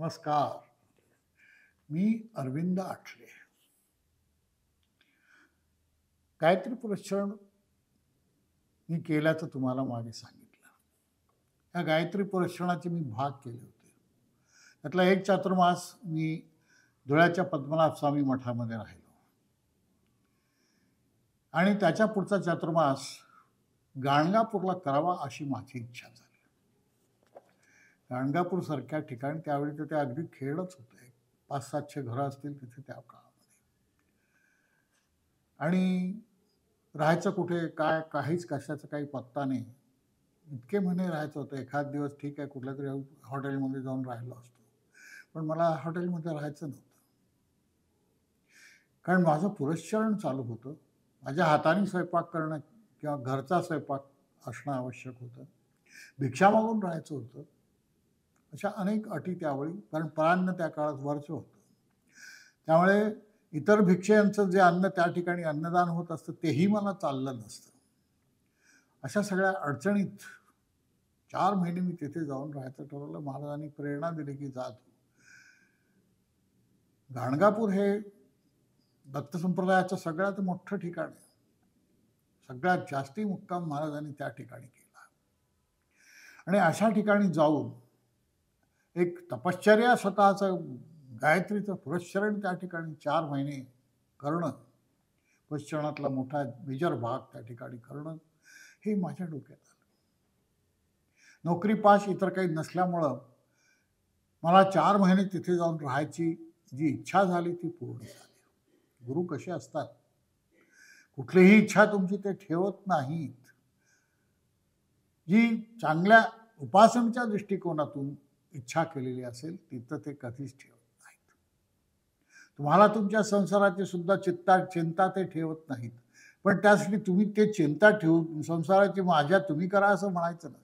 नमस्कार. मी अरविंद आठले गायत्री पुरस्कार मी केल्याचं तुम्हाला मागे सांगितलं. या गायत्री पुरस्काराचे मी भाग केले होते. त्यातला एक चातुर्मास मी धुळ्याच्या पद्मनाभ स्वामी मठामध्ये राहिलो. आणि त्याच्या पुढचा चातुर्मास गाणगापूरला करावा अशी माझी इच्छा झाली. गाणगापूरसारख्या ठिकाणी त्यावेळी तर ते अगदी खेळच होते. पाच सातशे घरं असतील तिथे त्या काळामध्ये. आणि राहायचं कुठे काय काहीच कशाचा काही पत्ता नाही. इतके महिने राहायचं होतं. एखाद दिवस ठीक आहे कुठल्या तरी हॉटेलमध्ये जाऊन राहिलो असतो. पण मला हॉटेलमध्ये राहायचं नव्हतं. कारण माझं पुरस्चरण चालू होतं. माझ्या हाताने स्वयंपाक करणं किंवा घरचा स्वयंपाक असणं आवश्यक होतं. भिक्षा मागून राहायचं होतं. अशा अनेक अटी त्यावेळी कारण प्राण्य त्या काळात वरचं होतं. त्यामुळे इतर भिक्षयांचं जे अन्न त्या ठिकाणी अन्नदान होत असतं तेही मला चाललं नसतं. अशा सगळ्या अडचणीत चार महिने मी तिथे जाऊन राहायचं ठरवलं. महाराजांनी प्रेरणा दिली की जात गाणगापूर हे दत्त संप्रदायाचं सगळ्यात मोठं ठिकाण आहे. सगळ्यात जास्ती मुक्काम महाराजांनी त्या ठिकाणी केला. आणि अशा ठिकाणी जाऊन एक तपश्चर्या स्वतःचं गायत्रीचं पुरस्चरण त्या ठिकाणी चार महिने करणं पुरस्चरणातला मोठा मेजर भाग त्या ठिकाणी करणं हे माझ्या डोक्यात आलं. नोकरी पास इतर काही नसल्यामुळं मला चार महिने तिथे जाऊन राहायची जी इच्छा झाली ती पूर्ण झाली. गुरु कसे असतात? कुठलीही इच्छा तुमची ते ठेवत नाहीत. जी चांगल्या उपासनेच्या दृष्टिकोनातून इच्छा केलेली असेल तिथं ते कधीच ठेवत नाहीत. तुम्हाला तुमच्या संसाराची सुद्धा चित्ता चिंता ते ठेवत नाहीत. पण त्यासाठी तुम्ही ते चिंता ठेवून संसाराची माझ्या तुम्ही करा असं म्हणायचं नसतं.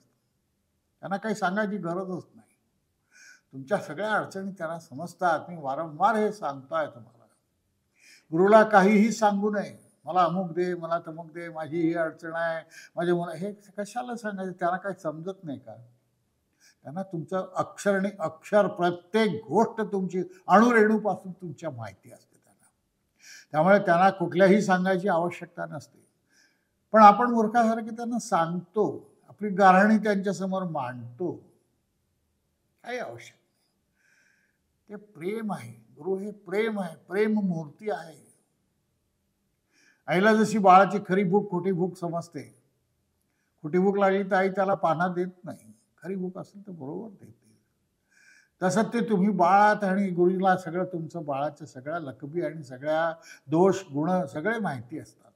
त्यांना काही सांगायची गरजच नाही. तुमच्या सगळ्या अडचणी त्यांना समजतात. मी वारंवार हे सांगतोय तुम्हाला. गुरुला काहीही सांगू नये. मला अमुक दे मला तमुक दे माझी ही अडचण आहे माझ्या मुला हे कशाला सांगायचं? त्यांना काही समजत नाही का? त्यांना तुमचं अक्षर आणि अक्षर प्रत्येक गोष्ट तुमची अणुरेणूपासून तुमच्या माहिती असते त्यांना. त्यामुळे त्यांना कुठल्याही सांगायची आवश्यकता नसते. पण आपण मूर्खासारखे त्यांना सांगतो. आपली गारणी त्यांच्यासमोर मांडतो. काही आवश्यक ते प्रेम आहे. गुरु हे प्रेम आहे. प्रेम मूर्ती आहे. आईला जशी बाळाची खरी भूक खोटी भूक समजते. खोटी भूक लागली तर आई त्याला पाना देत नाही. खरी भूक असेल तर बरोबर देते तसं ते तुम्ही बाळात आणि गुरुला सगळं तुमचं बाळाच्या सगळ्या लकबी आणि सगळ्या दोष गुण सगळे माहिती असतात.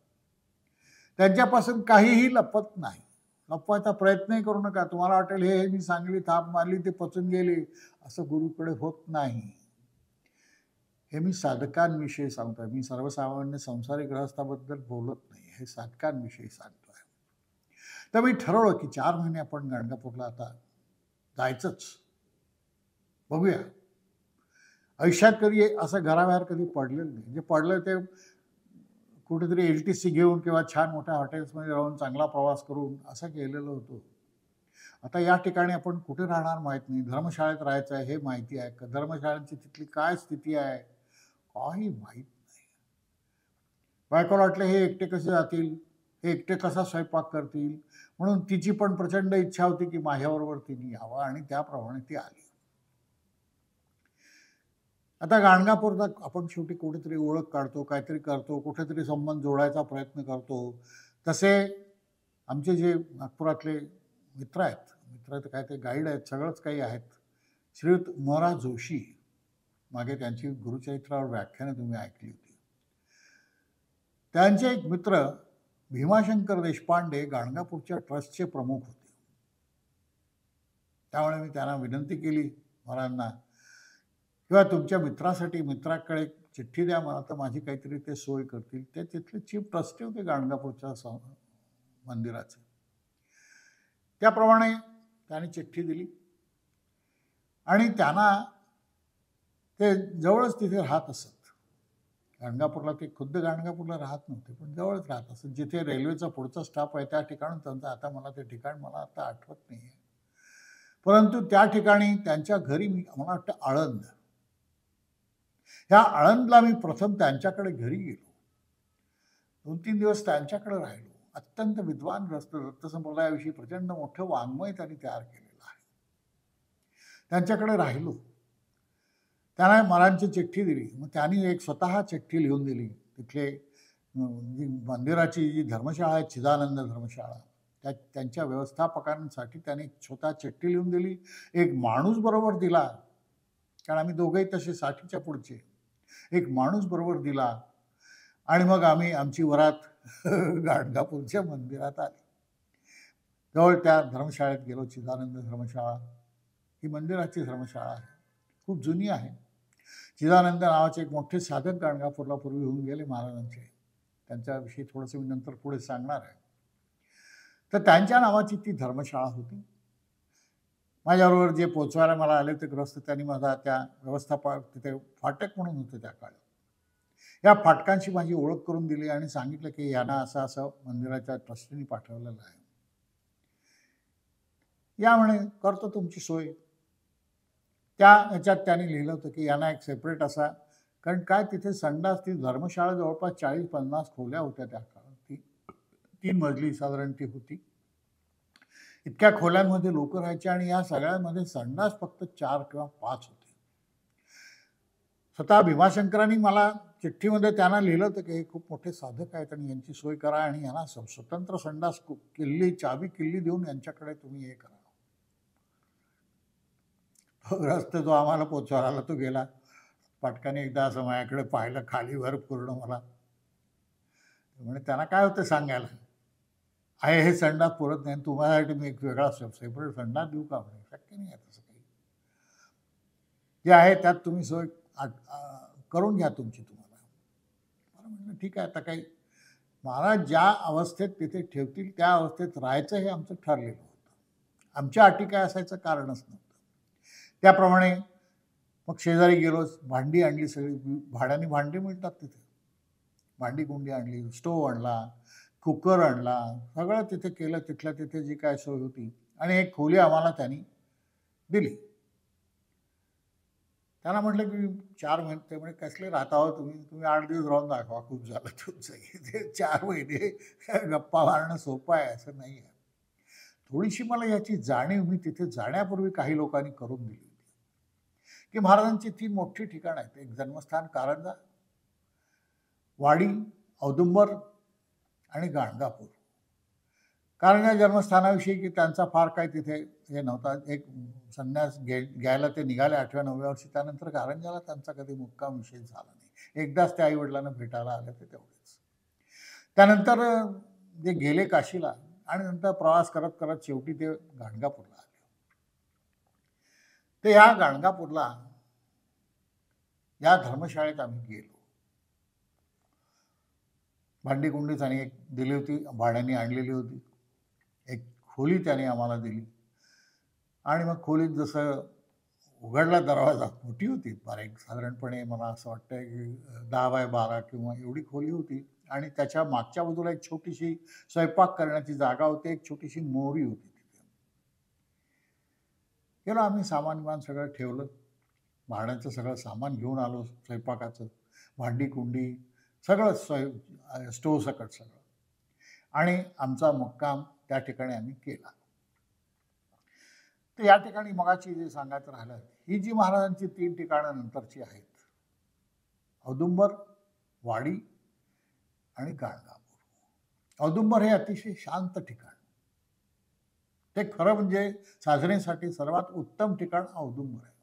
त्यांच्यापासून काहीही लपत नाही. लपवायचा प्रयत्नही करू नका. तुम्हाला वाटेल हे मी सांगली थाप मारली ते पचून गेली. असं गुरुकडे होत नाही. हे मी साधकांविषयी सांगतोय. मी सर्वसामान्य संसारी ग्रहस्थाबद्दल बोलत नाही. हे साधकांविषयी सांगतो तर मी ठरवलं की चार महिने आपण गाणगापूरला आता जायचंच. बघूया. आयुष्यात कधी असं घराबाहेर कधी पडलेलं नाही. जे पडलं ते कुठेतरी एल टी सी घेऊन किंवा छान मोठ्या हॉटेल्समध्ये राहून चांगला प्रवास करून असं केलेलं होतो. आता या ठिकाणी आपण कुठे राहणार माहीत नाही. धर्मशाळेत राहायचं आहे हे माहिती आहे का? धर्मशाळांची तिथली काय स्थिती आहे? काही माहीत नाही. बायकोला वाटलं हे एकटे कसे जातील? एकटे कसा स्वयंपाक करतील? म्हणून तिची पण प्रचंड इच्छा होती की माझ्याबरोबर तिने यावं आणि त्याप्रमाणे ती आली. आता गाणगापूरला आपण शेवटी कुठेतरी ओळख काढतो काहीतरी करतो कुठेतरी संबंध जोडायचा प्रयत्न करतो. तसे आमचे जे नागपुरातले मित्र आहेत मित्र काय ते गाईड आहेत सगळंच काही आहेत. श्रीयुत मोरा जोशी मागे त्यांची गुरुचरित्रावर व्याख्यानं तुम्ही ऐकली होती. त्यांचे एक मित्र भीमाशंकर देशपांडे गाणगापूरच्या ट्रस्टचे प्रमुख होते. त्यामुळे मी त्यांना विनंती केली महाराजांना किंवा तुमच्या मित्रासाठी मित्राकडे चिठ्ठी द्या मला तर माझी काहीतरी ते सोय करतील. ते तिथले चीफ ट्रस्टी होते गाणगापूरच्या स मंदिराचे. त्याप्रमाणे त्याने चिठ्ठी दिली. आणि त्यांना ते जवळच तिथे राहत असत. गाणगापूरला ते खुद्द गाणगापूरला राहत नव्हते पण जवळच राहत असत. जिथे रेल्वेचा पुढचा स्टॉप आहे त्या ठिकाणून त्यांचं आता मला ते ठिकाण मला आता आठवत नाही आहे परंतु त्या ठिकाणी त्यांच्या घरी मी मला वाटतं आळंद. ह्या आळंदला मी प्रथम त्यांच्याकडे घरी गेलो. दोन तीन दिवस त्यांच्याकडे राहिलो. अत्यंत विद्वान ग्रस्त दत्तसंप्रदायाविषयी प्रचंड मोठं वाङ्मय त्यांनी तयार केलेलं आहे. त्यांच्याकडे राहिलो. त्यांना मरांची चिठ्ठी दिली. मग त्यांनी एक स्वतः चिठ्ठी लिहून दिली. तिथले जी मंदिराची जी धर्मशाळा आहे चिदानंद धर्मशाळा त्या त्यांच्या व्यवस्थापकांसाठी त्यांनी स्वतः चिठ्ठी लिहून दिली. एक माणूस बरोबर दिला. कारण आम्ही दोघेही तसे साठीच्या पुढचे. एक माणूस बरोबर दिला. आणि मग आम्ही आमची वरात गाणगापूरच्या मंदिरात आली. जवळ त्या धर्मशाळेत गेलो चिदानंद धर्मशाळा. ही मंदिराची धर्मशाळा आहे. खूप जुनी आहे. चिदानंद नावाचे एक मोठे साधक गाणगापूरलापूर्वी होऊन गेले महाराजांचे. त्यांच्याविषयी थोडंसं मी नंतर पुढे सांगणार आहे. तर त्यांच्या नावाची ती धर्मशाळा होती. माझ्याबरोबर जे पोचवायला मला आले ते ग्रस्त त्यांनी माझा त्या व्यवस्थापक तिथे फाटक म्हणून होते त्या काळात. या फाटकांशी माझी ओळख करून दिली आणि सांगितलं की यांना असं असं मंदिराच्या ट्रस्टीने पाठवलेलं आहे. या म्हणे करतो तुमची सोय. त्या ह्याच्यात त्यांनी लिहिलं होतं की यांना एक सेपरेट असा कारण काय तिथे संडास ती धर्मशाळा जवळपास चाळीस पन्नास खोल्या होत्या त्या काळात. ती तीन मजली साधारण ती होती. इतक्या खोल्यांमध्ये लोक राहायचे आणि या सगळ्यांमध्ये संडास फक्त चार किंवा पाच होते. स्वतः भीमाशंकरांनी मला चिठ्ठीमध्ये त्यांना लिहिलं होतं की हे खूप मोठे साधक आहेत आणि यांची सोय करा आणि यांना स्वतंत्र संडास किल्ली चावी किल्ली देऊन यांच्याकडे तुम्ही हे करा. रस्ते जो आम्हाला पोचवायला आला तो गेला. पटकाने एकदा असं माझ्याकडे पाहिलं खालीवर पूर्ण मला. म्हणजे त्यांना काय होतं सांगायला? आहे हे संडास पुरत नाही तुम्हासाठी मी एक वेगळा सेपरेट संडास देऊ का म्हणे शक्य नाही आहे तसं काही. जे आहे त्यात तुम्ही सोय करून घ्या तुमची तुम्हाला. मला म्हटलं ठीक आहे आता काही मला ज्या अवस्थेत तिथे ठेवतील त्या अवस्थेत राहायचं हे आमचं ठरलेलं होतं. आमच्या अटी काय असायचं कारणच नव्हतं. त्याप्रमाणे मग शेजारी गेलोच भांडी आणली सगळी भाड्याने भांडी मिळतात तिथे. भांडी कुंडी आणली स्टोव आणला कुकर आणला सगळं तिथे केलं तिथल्या तिथे जी काय सोय होती. आणि एक खोली आम्हाला त्यांनी दिली. त्यांना म्हटलं की चार महिने ते म्हणजे कसले राहता हो तुम्ही? तुम्ही आठ दिवस राहून दाखवा खूप झालं तुमचं. ते चार महिने गप्पा मारणं सोपं आहे असं नाही आहे थोडीशी मला याची जाणीव मी तिथे जाण्यापूर्वी काही लोकांनी करून दिली. की महाराजांची तीन मोठी ठिकाणं आहेत. एक जन्मस्थान कारंजा वाडी औदुंबर आणि गाणगापूर. कारण या जन्मस्थानाविषयी की त्यांचा फार काही तिथे हे नव्हता. एक संन्यास घे घ्यायला ते निघाले आठव्या नवव्या वर्षी. त्यानंतर कारंजाला त्यांचा कधी मुक्काम विषय झाला नाही. एकदाच त्या आईवडिलांना भेटायला आले ते तेवढेच. त्यानंतर जे गेले काशीला आणि नंतर प्रवास करत करत शेवटी ते गाणगापूरला आले. तर या गाणगापूरला या धर्मशाळेत आम्ही गेलो. भांडीकुंडी त्याने एक दिली होती भाड्याने आणलेली होती. एक खोली त्याने आम्हाला दिली. आणि मग खोलीत जसं उघडला दरवाजा मोठी होती. बारीक साधारणपणे मला असं वाटतं की दहा बाय बारा किंवा एवढी खोली होती. आणि त्याच्या मागच्या बाजूला एक छोटीशी स्वयंपाक करण्याची जागा होती. एक छोटीशी मोरी होती गेलो आम्ही सामान विमान सगळं ठेवलं. भाड्याचं सगळं सामान घेऊन आलो स्वयंपाकाचं भांडी कुंडी सगळं स्वय स्टोव सकट सगळं. आणि आमचा मुक्काम त्या ठिकाणी आम्ही केला. तर या ठिकाणी मगाची जे सांगायचं राहिलं ही जी महाराजांची तीन ठिकाणं नंतरची आहेत. औदुंबर वाडी आणि गाणगापूर. औदुंबर हे अतिशय शांत ठिकाण. हे खरं म्हणजे साजरेसाठी सर्वात उत्तम ठिकाण औदुंबर आहे.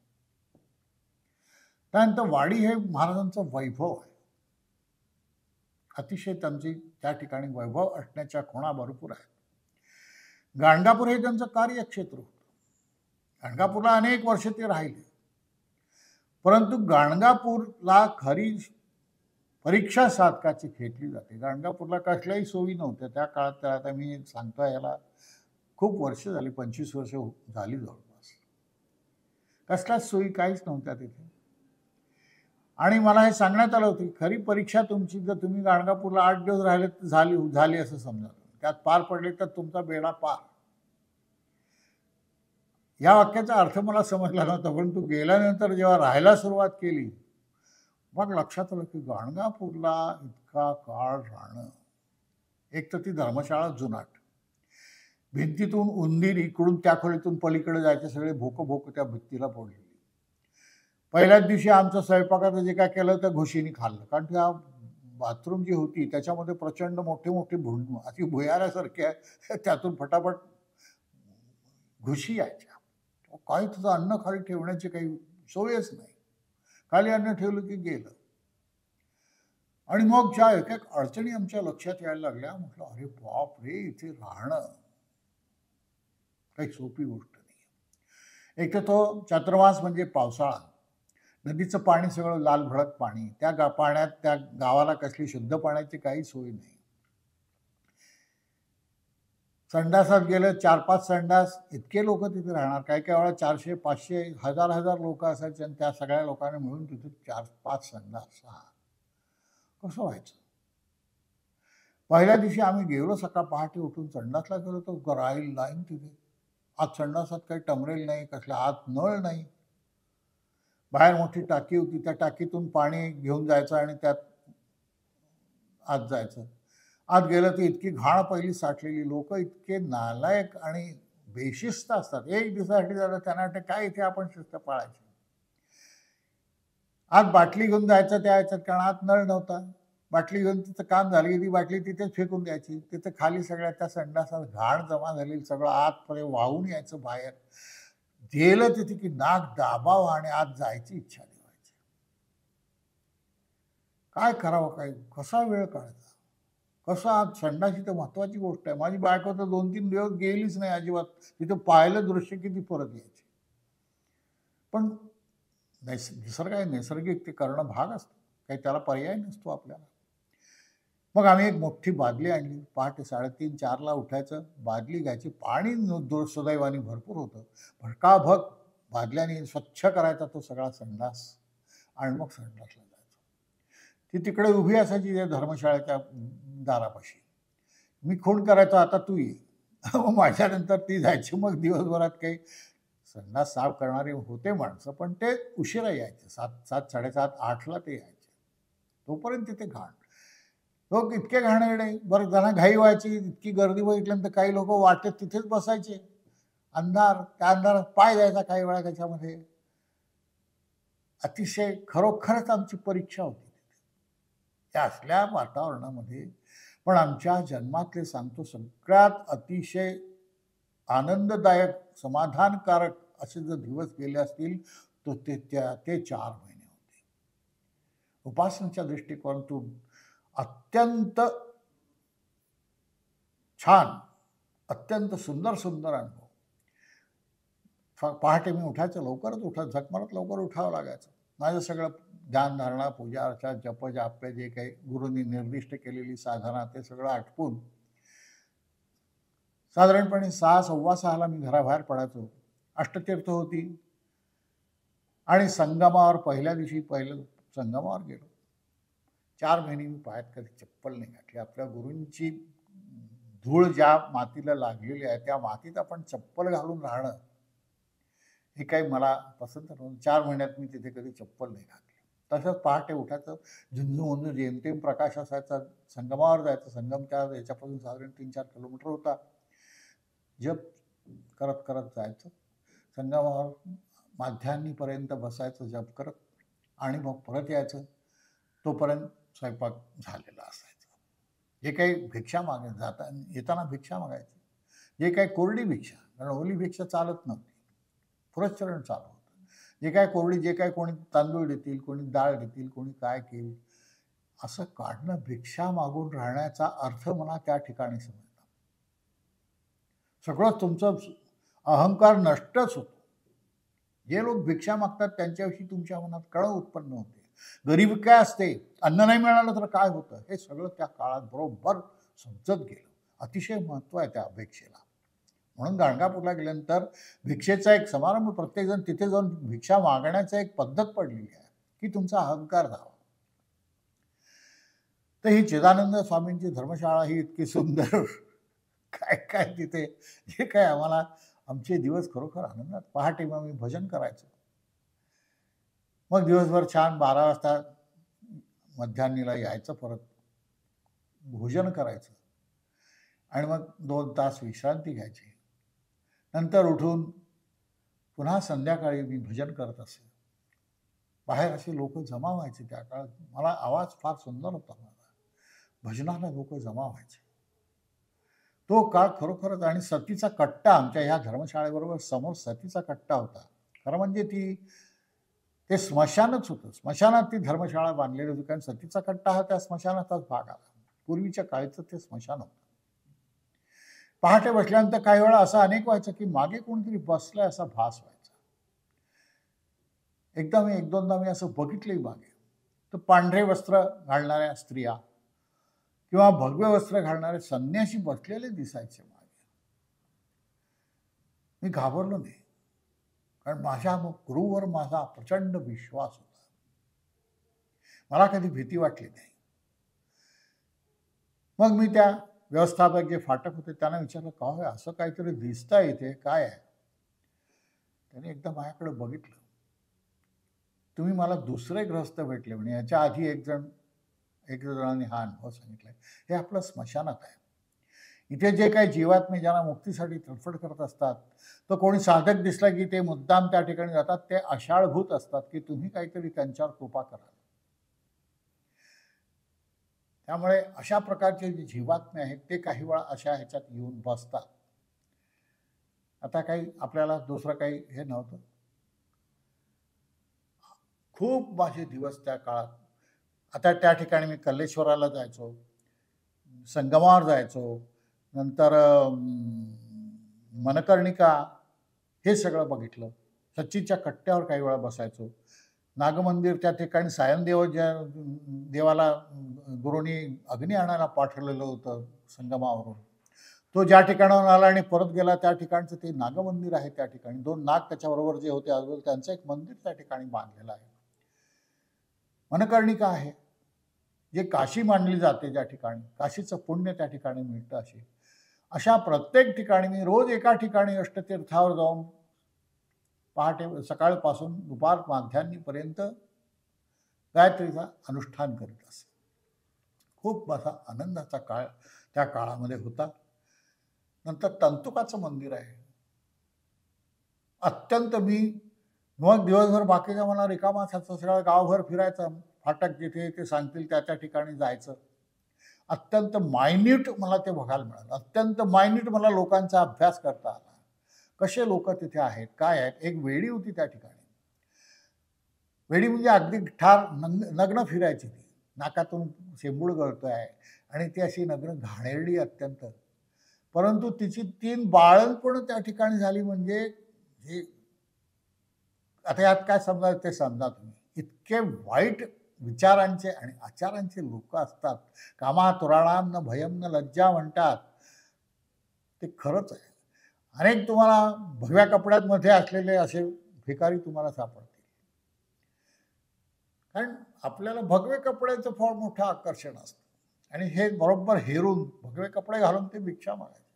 त्यानंतर वाडी हे महाराजांचं वैभव आहे. अतिशय त्यांची त्या ठिकाणी वैभव असण्याच्या खुणा भरपूर आहेत. गाणगापूर हे त्यांचं कार्यक्षेत्र होतं. गाणगापूरला अनेक वर्ष ते राहिले. परंतु गाणगापूरला खरी परीक्षा साधकाची खेटली जाते. गाणगापूरला कसल्याही सोयी नव्हत्या. त्या काळात तर आता मी सांगतो याला खूप वर्ष झाली पंचवीस वर्ष हो, झाली जवळपास. कसल्याच सोयी काहीच नव्हत्या तिथे. आणि मला हे सांगण्यात आलं होतं की खरी परीक्षा तुमची जर तुम्ही गाणगापूरला आठ दिवस राहिले तर झाली झाली असं समजा. त्यात पार पडले तर तुमचा बेडा पार. या वाक्याचा अर्थ मला समजला नव्हता परंतु गेल्यानंतर जेव्हा राहायला सुरुवात केली मग लक्षात आलं की गाणगापूरला इतका काळ राहणं. एक तर ती धर्मशाळा जुनाट. भिंतीतून उंदीर इकडून त्या खोलीतून पलीकडे जायचे सगळे भोक भोक त्या भिंतीला पडलेली पहिल्याच दिवशी आमचं स्वयंपाकाचं जे काय केलं त्या घुशीने खाल्लं. कारण त्या बाथरूम जी होती त्याच्यामध्ये प्रचंड मोठे मोठे भुण अशी भुयाऱ्यासारख्या त्यातून फटाफट घुशी यायच्या. काही तुझं अन्न खाली ठेवण्याची काही सोयच नाही. खाली अन्न ठेवलं की गेलं. आणि मग ज्या एक एक अडचणी आमच्या लक्षात यायला लागल्या म्हटलं अरे बाप रे इथे राहणं काही सोपी गोष्ट नाही एक तर तो चातुर्मास म्हणजे पावसाळा. नदीचं पाणी सगळं लाल भडक पाणी. त्या गा पाण्यात त्या गावाला कसली शुद्ध पाण्याची काही सोय नाही. संडासात गेलं चार पाच संडास इतके लोक तिथे राहणार. काही काही वेळा चारशे पाचशे हजार हजार लोक असायचे आणि त्या सगळ्या लोकांनी मिळून तिथे चार पाच संडास हा कसं व्हायचं? पहिल्या दिवशी आम्ही गेलो सकाळ पहाटे उठून संडासला गेलो तर राहील लाईन तिथे. आत संडासात काही टमरेल नाही कसला आत नळ नाही. बाहेर मोठी टाकी होती त्या टाकीतून पाणी घेऊन जायचं आणि त्यात आत जायचं. आत गेलं तर इतकी घाण पहिली साठलेली लोक इतके नालायक आणि बेशिस्त असतात. एक दिवसासाठी झालं त्यांना वाटतं काय इथे आपण शिस्त पाळायची? आत बाटली घेऊन जायचं त्या याच्यात कारण आत नळ नव्हता. बाटली घेऊन तिथं काम झाली की ती बाटली तिथेच फेकून द्यायची. तिथं खाली सगळ्या त्या संडासात घाण जमा झालेली सगळं आतपर्यंत वाहून यायचं बाहेर. गेलं तिथे की नाक दाबावं आणि आत जायची इच्छा नाही व्हायची. काय करावं काय? कसा वेळ काढायचा? कसं आज संडाशी तर महत्वाची गोष्ट आहे? माझी बायको तर दोन तीन दिवस गेलीच नाही अजिबात. तिथं पाहिलं दृश्य किती परत यायची. पण नैस निसर्ग आहे. नैसर्गिक ते करणं भाग असतो. काही त्याला पर्याय नसतो आपल्याला. मग आम्ही एक मोठी बादली आणली. पहाटे साडेतीन चारला उठायचं. बादली घ्यायची. पाणी सुदैवानी भरपूर होतं. भडकाभक बादल्याने स्वच्छ करायचा तो सगळा संडास. आणि मग संडासला जायचो. ती तिकडे उभी असायची त्या धर्मशाळेच्या दारापाशी. मी खूण करायचो आता तू ये. मग माझ्यानंतर ती जायची. मग दिवसभरात काही संडास साफ करणारे होते माणसं पण ते उशिरा यायचे. सात सात साडेसात आठला ते यायचे. तोपर्यंत तिथे घाण. लोक इतके घाणेरडे बरं त्यांना घाई व्हायची इतकी गर्दी बघितल्यानंतर काही लोक वाटेत तिथेच बसायचे. अंधार त्या अंधारात पाय द्यायचा काही वेळा त्याच्यामध्ये. अतिशय खरोखरच आमची परीक्षा होती त्या असल्या वातावरणामध्ये. पण आमच्या जन्मातले सांगतो सगळ्यात अतिशय आनंददायक समाधानकारक असे जर दिवस गेले असतील तर ते त्या ते चार महिने होते. उपासनाच्या दृष्टिकोनातून अत्यंत छान अत्यंत सुंदर सुंदर अनुभव. पहाटे मी उठायचं लवकरच उठत झकमरत लवकर उठावं लागायचं. माझं सगळं ध्यानधारणा पूजा अर्चा जप जाप्य जे काही गुरूंनी निर्दिष्ट केलेली साधना ते सगळं आटपून साधारणपणे सहा सव्वा सहाला मी घराबाहेर पडायचो. अष्टतीर्थ होती. आणि संगमावर पहिल्या दिवशी पहिलं संगमावर गेलो. चार महिने मी पायात कधी चप्पल नाही घातली. आपल्या गुरूंची धूळ ज्या मातीला लागलेली आहे त्या मातीत आपण चप्पल घालून राहणं हे काही मला पसंत नव्हतं. चार महिन्यात मी तिथे कधी चप्पल नाही घातली. तसंच पहाटे उठायचं झुंजू जेमतेम प्रकाश असायचा संगमावर जायचं. संगम त्या याच्यापासून साधारण तीन चार किलोमीटर होता. जप करत करत जायचं. संगमावर माध्यान्नीपर्यंत बसायचं जप करत आणि मग परत यायचं. तोपर्यंत स्वयंपाक झालेला असायचा. जे काही भिक्षा मागे जाता येताना भिक्षा मागायची. जे काही कोरडी भिक्षा कारण ओली भिक्षा चालत नव्हती. पुरस्चरण चालू होतं. जे काय कोरडी जे काय कोणी तांदूळ देतील कोणी डाळ देतील कोणी काय केली असं काढणं भिक्षा मागून राहण्याचा अर्थ मला त्या ठिकाणी समजला. सगळं तुमचं अहंकार नष्टच होतो. जे लोक भिक्षा मागतात त्यांच्याविषयी तुमच्या मनात कळ उत्पन्न होते. गरीब काय असते अन्न नाही मिळालं तर काय होतं? हे सगळं त्या काळात बरोबर समजत गेलं. अतिशय महत्त्व आहे त्या अपेक्षेला. म्हणून गाणगापूरला गेल्यानंतर भिक्षेचा एक समारंभ प्रत्येकजण तिथे जाऊन भिक्षा मागण्याचा एक पद्धत पडलेली आहे की तुमचा अहंकार धावा. तर ही चिदानंद स्वामींची धर्मशाळा ही इतकी सुंदर. काय काय तिथे जे काय आम्हाला आमचे दिवस खरोखर आनंदात. पहाटे मग मी भजन करायचो. मग दिवसभर छान बारा वाजता मध्यान्नीला यायचं परत भोजन करायचं. आणि मग दोन तास विश्रांती घ्यायची. नंतर उठून पुन्हा संध्याकाळी मी भजन करत असे. बाहेर असे लोक जमा व्हायचे त्या काळात. मला आवाज फार सुंदर होता माझा. भजनाला लोक जमा व्हायचे. तो काळ खरोखरच आणि सतीचा कट्टा आमच्या ह्या धर्मशाळेबरोबर समोर सतीचा कट्टा होता. खरं म्हणजे ती ते स्मशानच होतं. स्मशानात ती धर्मशाळा बांधलेली होती. कारण सतीचा कट्टा हा त्या स्मशानाचाच भाग आला. पूर्वीच्या काळीचं ते स्मशान होतं. पहाटे बसल्यानंतर काही वेळा असं अनेक व्हायचं की मागे कोणतरी बसलंय असा भास व्हायचा. एकदा मी एक दोनदा मी असं बघितलंही मागे. तर पांढरे वस्त्र घालणाऱ्या स्त्रिया किंवा भगवे वस्त्र घालणारे संन्याशी बसलेले दिसायचे मागे. मी घाबरलो नाही. कारण माझ्या गुरुवर माझा प्रचंड विश्वास होता. मला कधी भीती वाटली नाही. मग मी त्या व्यवस्थापक जे फाटक होते त्यांना विचारलं का होय असं काहीतरी दिसता इथे? काय आहे? त्यांनी एकदा माझ्याकडे बघितलं. तुम्ही मला दुसरे ग्रस्त भेटले म्हणजे याच्या आधी एक जण एक जणांनी हा अनुभव सांगितला हे आपलं स्मशानात आहे. इथे जे काही जीवात्मे ज्यांना मुक्तीसाठी तडफड करत असतात तर कोणी साधक दिसला की ते मुद्दाम त्या ठिकाणी जातात ते आषाढभूत असतात की तुम्ही काहीतरी त्यांच्यावर कृपा कराल. त्यामुळे अशा प्रकारचे जे जीवात्मे आहेत ते काही वेळा अशा ह्याच्यात येऊन बसतात. आता काही आपल्याला दुसरं काही हे नव्हतं. खूप माझे दिवस त्या काळात आता त्या ठिकाणी मी कल्लेश्वराला जायचो संगमावर जायचो नंतर मनकर्णिका हे सगळं बघितलं. सच्चीच्या कट्ट्यावर काही वेळा बसायचो. नागमंदिर त्या ठिकाणी सायनदेव ज्या देवाला गुरुनी अग्नी आणायला पाठवलेलं होतं संगमावरून. तो ज्या ठिकाणावर आला आणि परत गेला त्या ठिकाणचं ते नागमंदिर आहे त्या ठिकाणी. दोन नाग त्याच्याबरोबर जे होते आजूबाजू त्यांचं एक मंदिर त्या ठिकाणी बांधलेलं आहे. मनकर्णिका आहे. जे काशी मांडली जाते ज्या ठिकाणी काशीचं पुण्य त्या ठिकाणी मिळतं अशी अशा प्रत्येक ठिकाणी मी रोज एका ठिकाणी अष्टतीर्थावर जाऊन पहाटे सकाळपासून दुपार माध्यान्नीपर्यंत गायत्रीचा अनुष्ठान करीत असे. खूप माझा आनंदाचा काळ त्या काळामध्ये होता. नंतर तंतुकाचं मंदिर आहे. अत्यंत मी मग दिवसभर बाकीच्या मला रिकामा सगळं गावभर फिरायचं फाटक जिथे ते सांगतील त्या त्या ठिकाणी जायचं. अत्यंत मायन्यूट मला ते बघायला मिळालं. अत्यंत मायन्यूट मला लोकांचा अभ्यास करता आला. कसे लोक तिथे आहेत? काय आहेत? एक वेडी होती त्या ठिकाणी. वेडी म्हणजे अगदी ठार नग नग्न फिरायची ती. नाकातून शेंबूड गळतो आहे आणि ती अशी नग्न घाणेरडी अत्यंत. परंतु तिची तीन बाळणपण त्या ठिकाणी झाली म्हणजे हे आता यात काय समजा ते समजा तुम्ही. इतके वाईट विचारांचे आणि आचारांचे लोक असतात. कामा तुराणाम न भयम न लज्जा म्हणतात. ते खरंच आहे. अनेक तुम्हाला भगव्या कपड्यांमध्ये असलेले असे भिकारी तुम्हाला सापडतील. कारण आपल्याला भगवे कपड्याचं फार मोठं आकर्षण असतं. आणि हे बरोबर हेरून भगवे कपडे घालून ते भिक्षा मागायचे.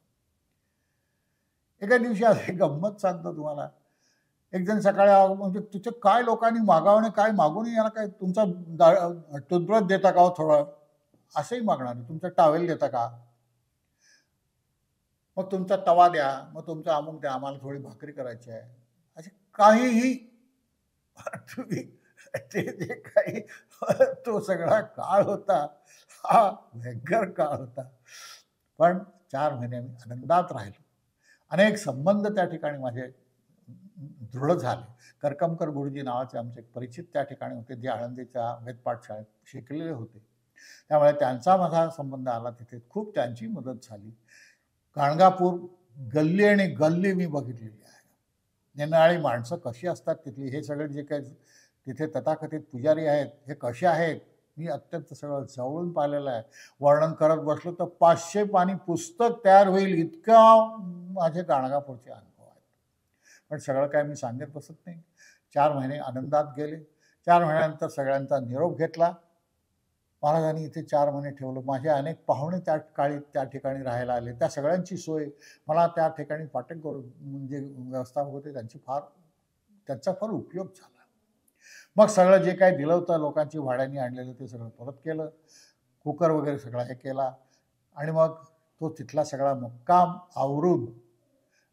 एका दिवशी असं गंमत सांगतो तुम्हाला. एक जण सकाळी म्हणजे तिथे काय लोकांनी मागावणे काय मागून याला काय तुमचा टूथब्रश देता का हो थोडं? असंही मागणार तुमचा टावेल देता का? मग तुमचा तवा द्या. मग तुमचा अमुक द्या. आम्हाला थोडी भाकरी करायची आहे. असे काहीही तुम्ही ते जे काही तो सगळा काळ होता हा भयंकर काळ होता. पण चार महिने मी आनंदात राहिलो. अनेक संबंध त्या ठिकाणी माझे दृढ झाले. करकमकर गुरुजी नावाचे आमचे परिचित त्या ठिकाणी होते. जे आळंदीच्या वेदपाठशाळेत शिकलेले होते. त्यामुळे त्यांचा माझा संबंध आला तिथे. खूप त्यांची मदत झाली. गाणगापूर गल्ली आणि गल्ली मी बघितलेली आहे. निनाळी माणसं कशी असतात तिथली? हे सगळे जे काही तिथे तथाकथित पुजारी आहेत हे कसे आहेत? मी अत्यंत सगळं जवळून पाहिलेलं आहे. वर्णन करत बसलो तर पाचशे पाणी पुस्तक तयार होईल. इतका माझे गाणगापूरचे अनुभव पण सगळं काय मी सांगत बसत नाही. चार महिने आनंदात गेले. चार महिन्यानंतर सगळ्यांचा निरोप घेतला. महाराजांनी इथे चार महिने ठेवलं. माझे अनेक पाहुणे त्या काळी त्या ठिकाणी राहायला आले. त्या सगळ्यांची सोय मला त्या ठिकाणी फाटक करून म्हणजे व्यवस्थापक होते त्यांची फार त्यांचा फार उपयोग झाला. मग सगळं जे काही दिलं होतं लोकांची भाड्याने आणलेलं ते सगळं परत केलं. कुकर वगैरे सगळा हे केला. आणि मग तो तिथला सगळा मुक्काम आवरून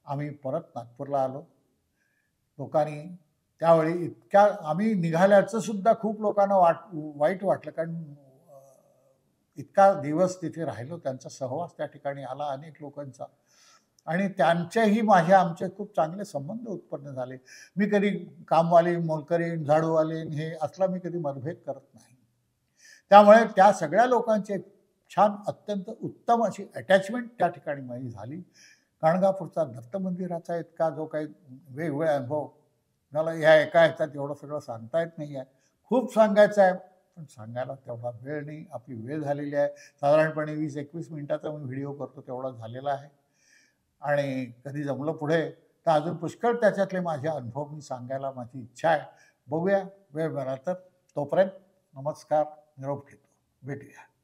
आम्ही परत नागपूरला आलो. लोकांनी त्यावेळी इतक्या आम्ही निघाल्याचं सुद्धा खूप लोकांना वाट वाईट वाटलं. कारण इतका दिवस तिथे राहिलो त्यांचा सहवास त्या ठिकाणी आला अनेक लोकांचा. आणि त्यांचेही माझे आमचे खूप चांगले संबंध उत्पन्न झाले. मी कधी कामवाले मोलकरी झाडूवाले हे असला मी कधी मतभेद करत नाही. त्यामुळे त्या सगळ्या लोकांचे छान अत्यंत उत्तम अशी अटॅचमेंट त्या ठिकाणी माझी झाली. गाणगापूरचा दत्त मंदिराचा इतका जो काही वेगवेगळे अनुभव मला ह्या एका ह्याच्यात एवढं सगळं सांगता येत नाही आहे खूप सांगायचं आहे पण सांगायला तेवढा वेळ नाही. आपली वेळ झालेली आहे. साधारणपणे वीस एकवीस मिनिटाचा मी व्हिडिओ करतो तेवढा झालेला आहे. आणि कधी जमलं पुढे तर अजून पुष्कळ त्याच्यातले माझे अनुभव मी सांगायला माझी इच्छा आहे. बघूया वेळ मिळाला तर. तोपर्यंत नमस्कार निरोप घेतो. भेटूया.